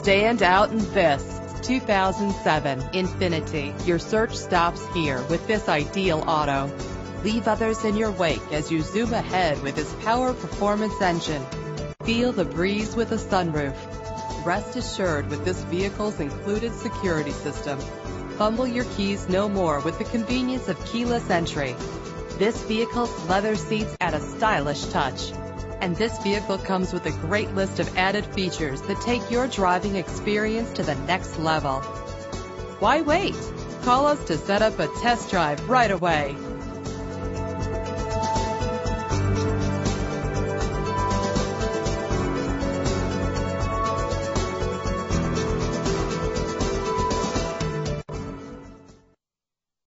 Stand out in this 2007 Infiniti. Your search stops here with this ideal auto. Leave others in your wake as you zoom ahead with this power performance engine. Feel the breeze with a sunroof. Rest assured with this vehicle's included security system. Fumble your keys no more with the convenience of keyless entry. This vehicle's leather seats add a stylish touch. And this vehicle comes with a great list of added features that take your driving experience to the next level. Why wait? Call us to set up a test drive right away.